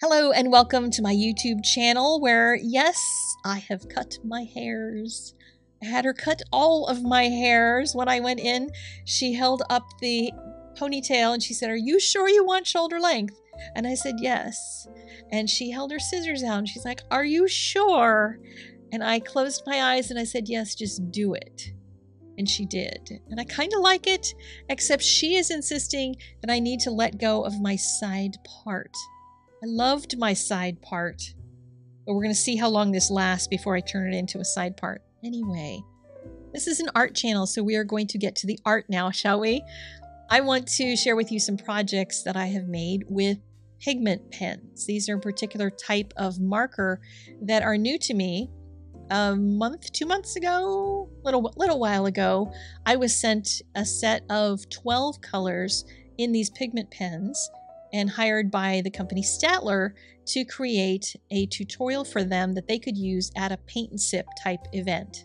Hello and welcome to my YouTube channel where, yes, I have cut my hairs. I had her cut all of my hairs when I went in. She held up the ponytail and she said, Are you sure you want shoulder length? And I said, Yes. And she held her scissors out and she's like, Are you sure? And I closed my eyes and I said, Yes, just do it. And she did. And I kind of like it, except she is insisting that I need to let go of my side part. I loved my side part, but we're going to see how long this lasts before I turn it into a side part. Anyway, this is an art channel, so we are going to get to the art now, shall we? I want to share with you some projects that I have made with pigment pens. These are a particular type of marker that are new to me. A month, two months ago, little little while ago, I was sent a set of 12 colors in these pigment pens and hired by the company Staedtler to create a tutorial for them that they could use at a paint and sip type event.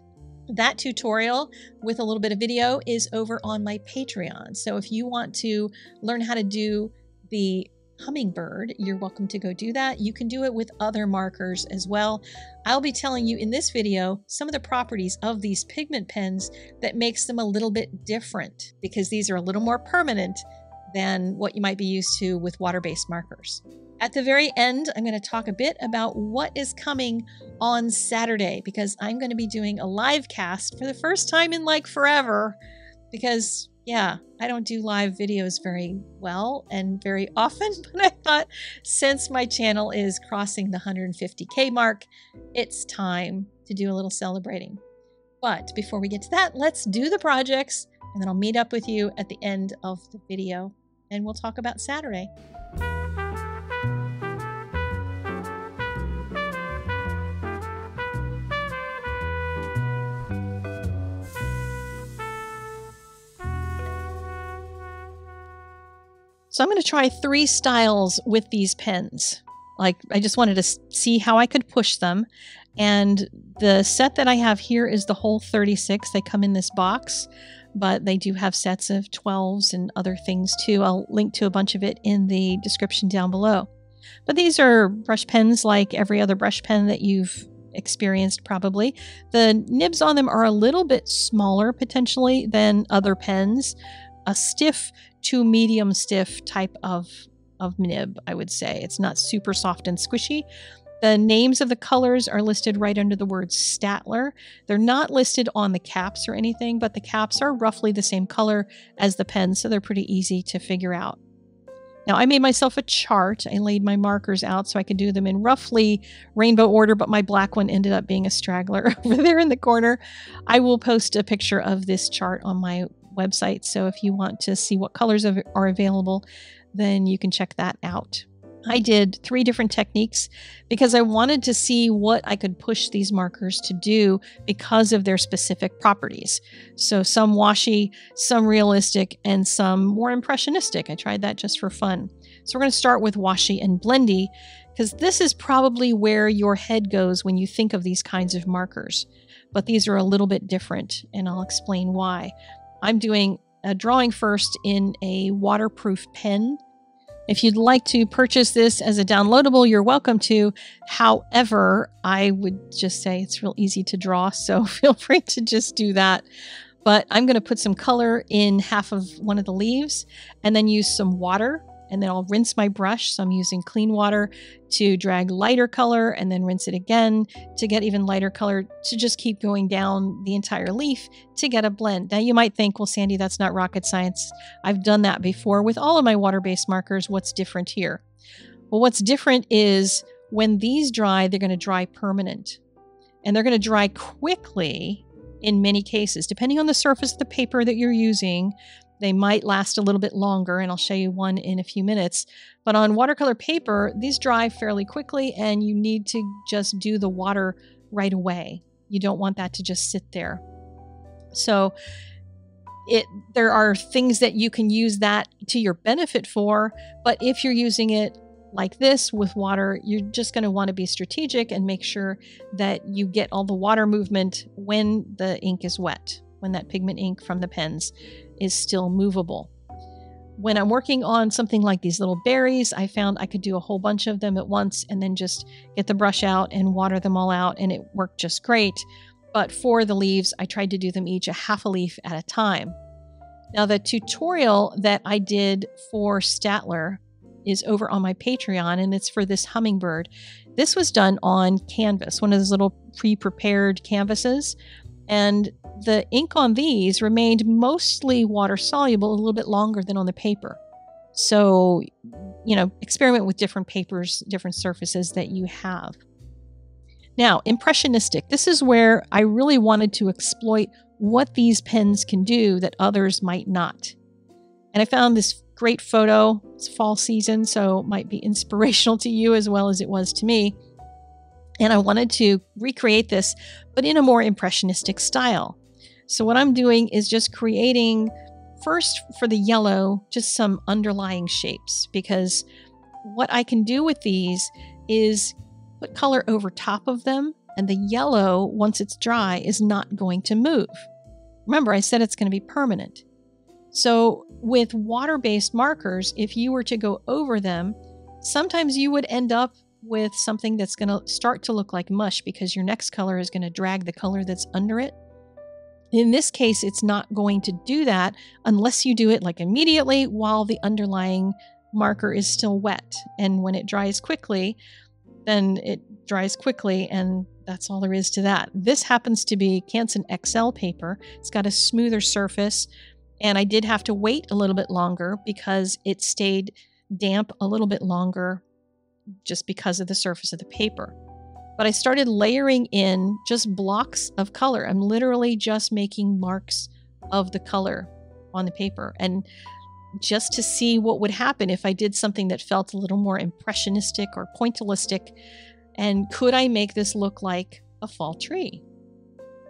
That tutorial with a little bit of video is over on my Patreon. So if you want to learn how to do the hummingbird, you're welcome to go do that. You can do it with other markers as well. I'll be telling you in this video some of the properties of these pigment pens that makes them a little bit different because these are a little more permanent than what you might be used to with water-based markers. At the very end, I'm going to talk a bit about what is coming on Saturday because I'm going to be doing a live cast for the first time in like forever because yeah, I don't do live videos very well and very often, but I thought since my channel is crossing the 150k mark, it's time to do a little celebrating. But before we get to that, let's do the projects and then I'll meet up with you at the end of the video and we'll talk about Saturday. So I'm going to try three styles with these pens. Like I just wanted to see how I could push them. And the set that I have here is the whole 36. They come in this box but they do have sets of 12s and other things too. I'll link to a bunch of it in the description down below. But these are brush pens like every other brush pen that you've experienced probably. The nibs on them are a little bit smaller potentially than other pens. A stiff to medium stiff type of of nib, I would say. It's not super soft and squishy, the names of the colors are listed right under the word Staedtler. They're not listed on the caps or anything, but the caps are roughly the same color as the pens, so they're pretty easy to figure out. Now, I made myself a chart. I laid my markers out so I could do them in roughly rainbow order, but my black one ended up being a straggler over there in the corner. I will post a picture of this chart on my website, so if you want to see what colors are available, then you can check that out. I did three different techniques because I wanted to see what I could push these markers to do because of their specific properties. So some washy, some realistic, and some more impressionistic. I tried that just for fun. So we're going to start with washy and blendy because this is probably where your head goes when you think of these kinds of markers. But these are a little bit different, and I'll explain why. I'm doing a drawing first in a waterproof pen if you'd like to purchase this as a downloadable, you're welcome to. However, I would just say it's real easy to draw, so feel free to just do that. But I'm going to put some color in half of one of the leaves and then use some water and then I'll rinse my brush. So I'm using clean water to drag lighter color and then rinse it again to get even lighter color to just keep going down the entire leaf to get a blend. Now you might think, well, Sandy, that's not rocket science. I've done that before with all of my water-based markers. What's different here? Well, what's different is when these dry, they're going to dry permanent and they're going to dry quickly in many cases, depending on the surface of the paper that you're using. They might last a little bit longer, and I'll show you one in a few minutes. But on watercolor paper, these dry fairly quickly, and you need to just do the water right away. You don't want that to just sit there. So, it there are things that you can use that to your benefit for, but if you're using it like this with water, you're just going to want to be strategic and make sure that you get all the water movement when the ink is wet, when that pigment ink from the pens is still movable. when I'm working on something like these little berries, I found I could do a whole bunch of them at once and then just get the brush out and water them all out, and it worked just great. But for the leaves, I tried to do them each a half a leaf at a time. Now, the tutorial that I did for Staedtler is over on my Patreon, and it's for this hummingbird. This was done on canvas, one of those little pre prepared canvases. And the ink on these remained mostly water soluble a little bit longer than on the paper. So, you know, experiment with different papers, different surfaces that you have. Now, impressionistic. This is where I really wanted to exploit what these pens can do that others might not. And I found this great photo. It's fall season, so it might be inspirational to you as well as it was to me. And I wanted to recreate this, but in a more impressionistic style. So, what I'm doing is just creating first for the yellow, just some underlying shapes, because what I can do with these is put color over top of them, and the yellow, once it's dry, is not going to move. Remember, I said it's going to be permanent. So, with water based markers, if you were to go over them, sometimes you would end up with something that's going to start to look like mush because your next color is going to drag the color that's under it. In this case, it's not going to do that unless you do it like immediately while the underlying marker is still wet. And when it dries quickly, then it dries quickly and that's all there is to that. This happens to be Canson XL paper. It's got a smoother surface and I did have to wait a little bit longer because it stayed damp a little bit longer just because of the surface of the paper. But I started layering in just blocks of color. I'm literally just making marks of the color on the paper. And just to see what would happen if I did something that felt a little more impressionistic or pointillistic. And could I make this look like a fall tree?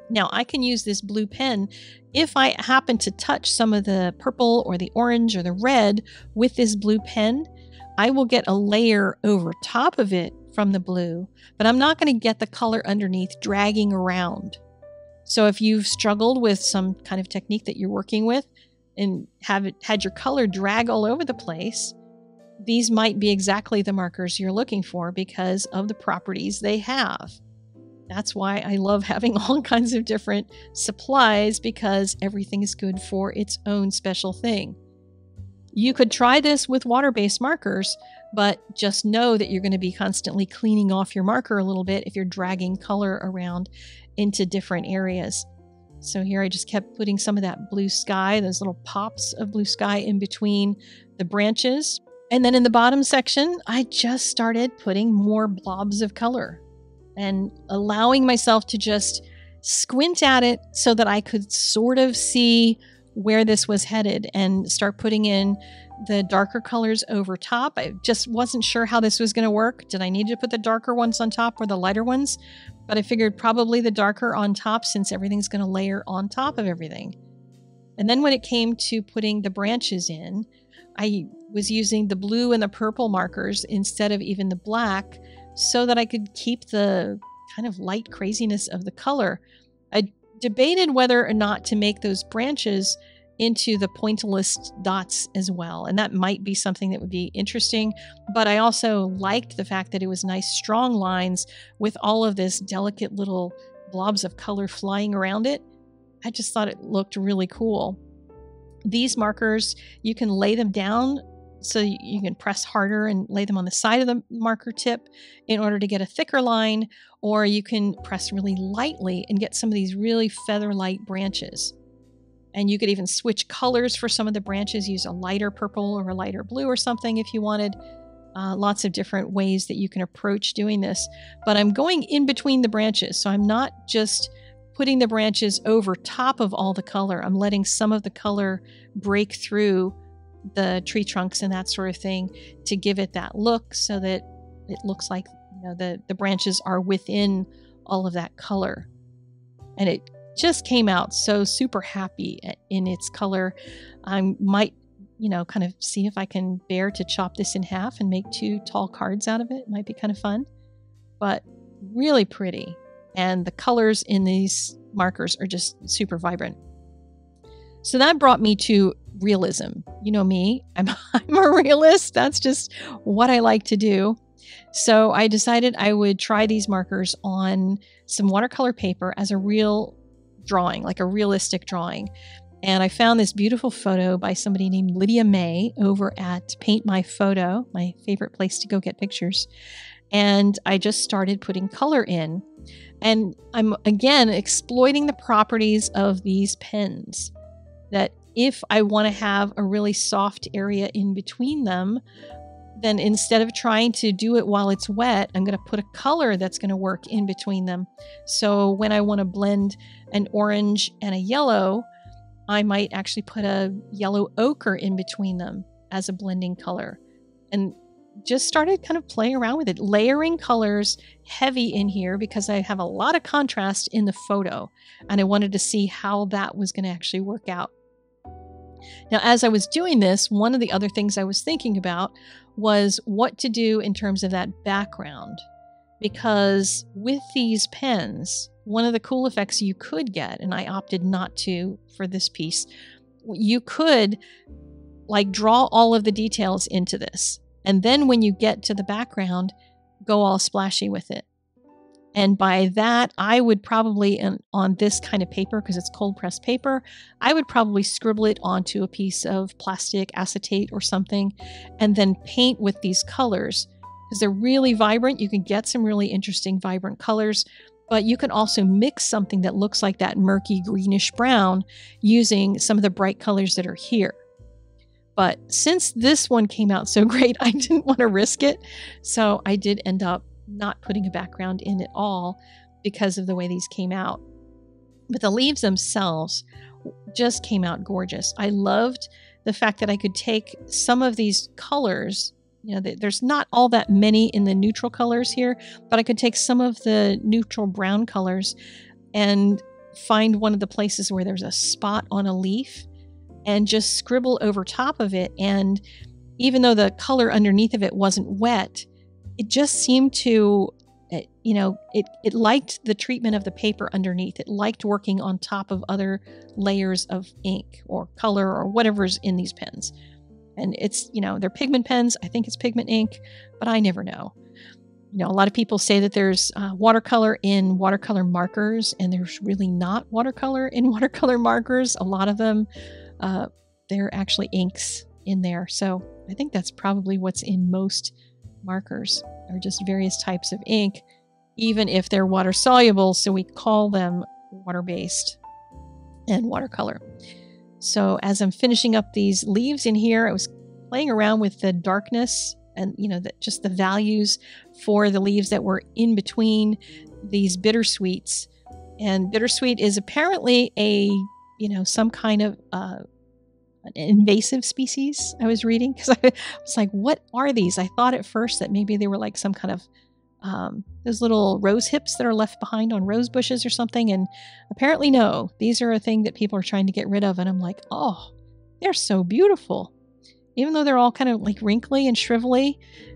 Now, I can use this blue pen if I happen to touch some of the purple or the orange or the red with this blue pen. I will get a layer over top of it from the blue, but I'm not going to get the color underneath dragging around. So if you've struggled with some kind of technique that you're working with and have it, had your color drag all over the place, these might be exactly the markers you're looking for because of the properties they have. That's why I love having all kinds of different supplies because everything is good for its own special thing. You could try this with water based markers, but just know that you're going to be constantly cleaning off your marker a little bit if you're dragging color around into different areas. So here I just kept putting some of that blue sky, those little pops of blue sky in between the branches. And then in the bottom section, I just started putting more blobs of color and allowing myself to just squint at it so that I could sort of see where this was headed and start putting in the darker colors over top. I just wasn't sure how this was going to work. Did I need to put the darker ones on top or the lighter ones? But I figured probably the darker on top since everything's going to layer on top of everything. And then when it came to putting the branches in, I was using the blue and the purple markers instead of even the black so that I could keep the kind of light craziness of the color. I debated whether or not to make those branches into the pointillist dots as well. And that might be something that would be interesting. But I also liked the fact that it was nice, strong lines with all of this delicate little blobs of color flying around it. I just thought it looked really cool. These markers, you can lay them down so you can press harder and lay them on the side of the marker tip in order to get a thicker line, or you can press really lightly and get some of these really feather light branches. And you could even switch colors for some of the branches, use a lighter purple or a lighter blue or something if you wanted. Uh, lots of different ways that you can approach doing this. But I'm going in between the branches, so I'm not just putting the branches over top of all the color. I'm letting some of the color break through the tree trunks and that sort of thing to give it that look so that it looks like you know the the branches are within all of that color. And it just came out so super happy in its color. I might you know kind of see if i can bear to chop this in half and make two tall cards out of it, it might be kind of fun but really pretty. And the colors in these markers are just super vibrant. So that brought me to realism. You know me, I'm, I'm a realist. That's just what I like to do. So I decided I would try these markers on some watercolor paper as a real drawing, like a realistic drawing. And I found this beautiful photo by somebody named Lydia May over at Paint My Photo, my favorite place to go get pictures. And I just started putting color in. And I'm again exploiting the properties of these pens. That if I want to have a really soft area in between them, then instead of trying to do it while it's wet, I'm going to put a color that's going to work in between them. So when I want to blend an orange and a yellow, I might actually put a yellow ochre in between them as a blending color. And just started kind of playing around with it, layering colors heavy in here because I have a lot of contrast in the photo. And I wanted to see how that was going to actually work out. Now, as I was doing this, one of the other things I was thinking about was what to do in terms of that background. Because with these pens, one of the cool effects you could get, and I opted not to for this piece, you could like draw all of the details into this. And then when you get to the background, go all splashy with it. And by that, I would probably, on this kind of paper, because it's cold pressed paper, I would probably scribble it onto a piece of plastic acetate or something, and then paint with these colors. Because they're really vibrant. You can get some really interesting, vibrant colors, but you can also mix something that looks like that murky greenish brown using some of the bright colors that are here. But since this one came out so great, I didn't want to risk it. So I did end up not putting a background in at all because of the way these came out. But the leaves themselves just came out gorgeous. I loved the fact that I could take some of these colors. You know, there's not all that many in the neutral colors here, but I could take some of the neutral brown colors and find one of the places where there's a spot on a leaf and just scribble over top of it. And even though the color underneath of it wasn't wet, it just seemed to eh, you know it it liked the treatment of the paper underneath. It liked working on top of other layers of ink or color or whatever's in these pens. And it's you know they're pigment pens. I think it's pigment ink but i never know. You know a lot of people say that there's uh, watercolor in watercolor markers and there's really not watercolor in watercolor markers. A lot of them uh, they're actually inks in there. So i think that's probably what's in most markers are just various types of ink, even if they're water soluble, so we call them water based and watercolor. So as I'm finishing up these leaves in here, I was playing around with the darkness and you know that just the values for the leaves that were in between these bittersweets. And bittersweet is apparently a you know some kind of uh, invasive species I was reading because I was like, what are these? I thought at first that maybe they were like some kind of um, those little rose hips that are left behind on rose bushes or something. And apparently, no, these are a thing that people are trying to get rid of. And I'm like, oh, they're so beautiful. Even though they're all kind of like wrinkly and shrivelly,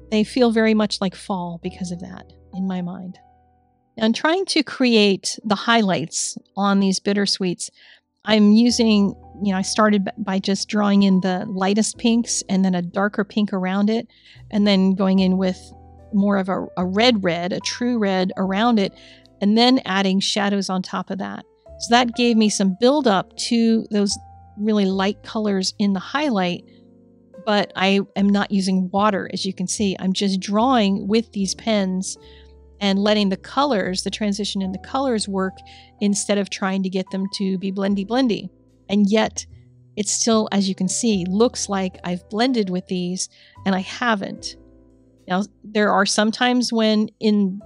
they feel very much like fall because of that in my mind. And trying to create the highlights on these bittersweets, I'm using, you know, I started by just drawing in the lightest pinks and then a darker pink around it, and then going in with more of a, a red red, a true red around it, and then adding shadows on top of that. So that gave me some build up to those really light colors in the highlight, but I am not using water, as you can see. I'm just drawing with these pens and letting the colors, the transition in the colors work instead of trying to get them to be blendy blendy. And yet, it still, as you can see, looks like I've blended with these and I haven't. Now, there are some times when, in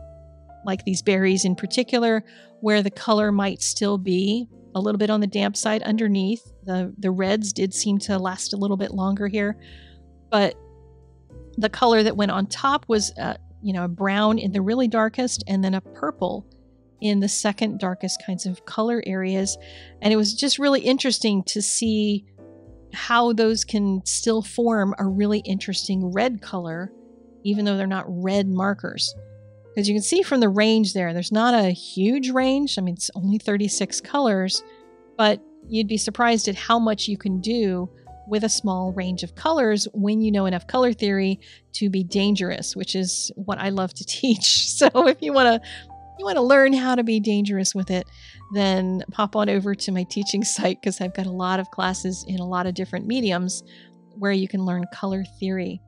like these berries in particular, where the color might still be a little bit on the damp side underneath. The, the reds did seem to last a little bit longer here, but the color that went on top was uh, you know, a brown in the really darkest and then a purple in the second darkest kinds of color areas. And it was just really interesting to see how those can still form a really interesting red color, even though they're not red markers. Because you can see from the range there, there's not a huge range. I mean, it's only 36 colors, but you'd be surprised at how much you can do with a small range of colors when you know enough color theory to be dangerous, which is what I love to teach. So if you want to you want to learn how to be dangerous with it, then pop on over to my teaching site because I've got a lot of classes in a lot of different mediums where you can learn color theory.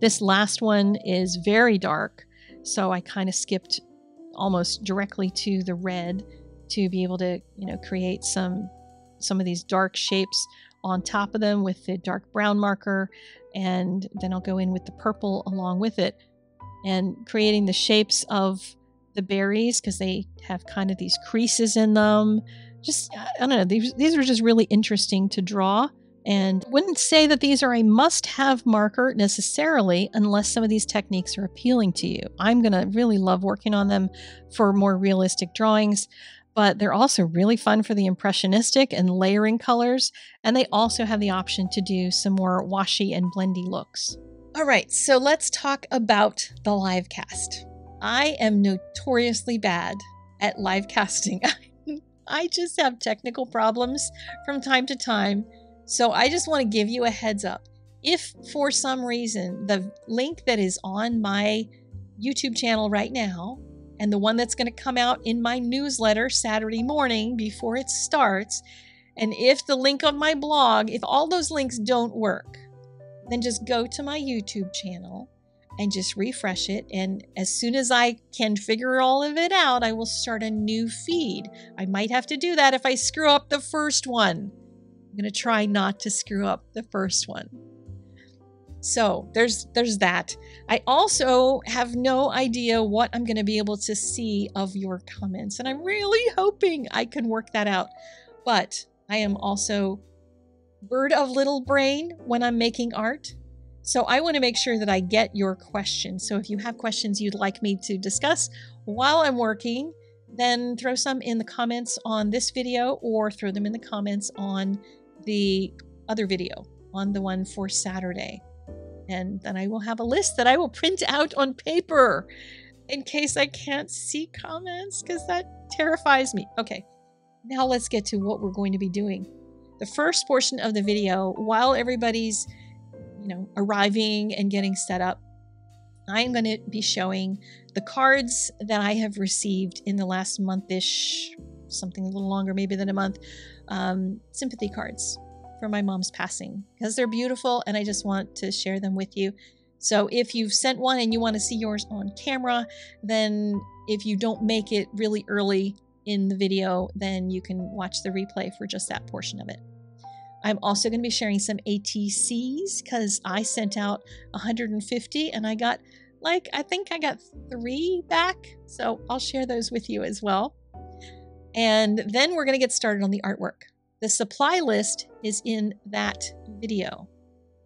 This last one is very dark, so I kind of skipped almost directly to the red to be able to, you know, create some some of these dark shapes on top of them with the dark brown marker and then I'll go in with the purple along with it and creating the shapes of the berries because they have kind of these creases in them. Just I don't know, these these are just really interesting to draw and wouldn't say that these are a must have marker necessarily unless some of these techniques are appealing to you. I'm going to really love working on them for more realistic drawings, but they're also really fun for the impressionistic and layering colors. And they also have the option to do some more washy and blendy looks. All right, so let's talk about the live cast. I am notoriously bad at live casting. I just have technical problems from time to time so I just want to give you a heads up. If for some reason the link that is on my YouTube channel right now and the one that's going to come out in my newsletter Saturday morning before it starts, and if the link on my blog, if all those links don't work, then just go to my YouTube channel and just refresh it. And as soon as I can figure all of it out, I will start a new feed. I might have to do that if I screw up the first one I'm going to try not to screw up the first one. So there's there's that. I also have no idea what I'm going to be able to see of your comments, and I'm really hoping I can work that out. But I am also bird of little brain when I'm making art. So I want to make sure that I get your questions. So if you have questions you'd like me to discuss while I'm working, then throw some in the comments on this video or throw them in the comments on the other video on the one for Saturday. And then I will have a list that I will print out on paper in case I can't see comments because that terrifies me. Okay, now let's get to what we're going to be doing. The first portion of the video, while everybody's, you know, arriving and getting set up, I'm going to be showing the cards that I have received in the last month-ish, something a little longer maybe than a month, um, sympathy cards for my mom's passing because they're beautiful and I just want to share them with you. So if you've sent one and you want to see yours on camera, then if you don't make it really early in the video, then you can watch the replay for just that portion of it. I'm also going to be sharing some ATCs because I sent out 150 and I got like, I think I got three back. So I'll share those with you as well. And then we're going to get started on the artwork. The supply list is in that video.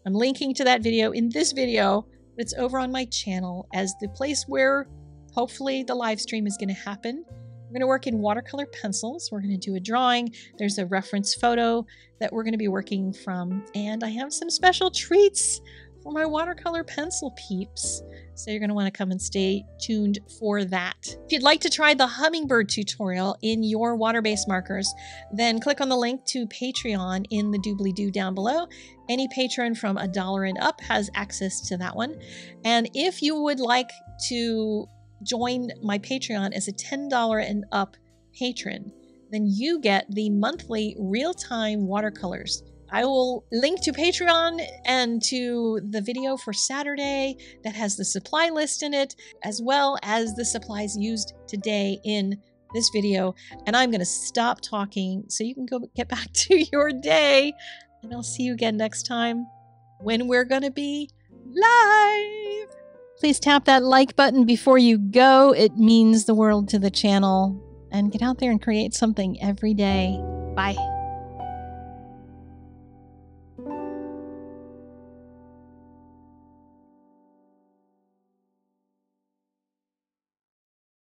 I'm linking to that video in this video, but it's over on my channel as the place where hopefully the live stream is going to happen. We're going to work in watercolor pencils. We're going to do a drawing. There's a reference photo that we're going to be working from. And I have some special treats for my watercolor pencil peeps. So you're going to want to come and stay tuned for that. If you'd like to try the hummingbird tutorial in your water-based markers, then click on the link to Patreon in the doobly-doo down below. Any patron from a dollar and up has access to that one. And if you would like to join my Patreon as a $10 and up patron, then you get the monthly real-time watercolors I will link to Patreon and to the video for Saturday that has the supply list in it, as well as the supplies used today in this video. And I'm going to stop talking so you can go get back to your day. And I'll see you again next time when we're going to be live. Please tap that like button before you go. It means the world to the channel. And get out there and create something every day. Bye.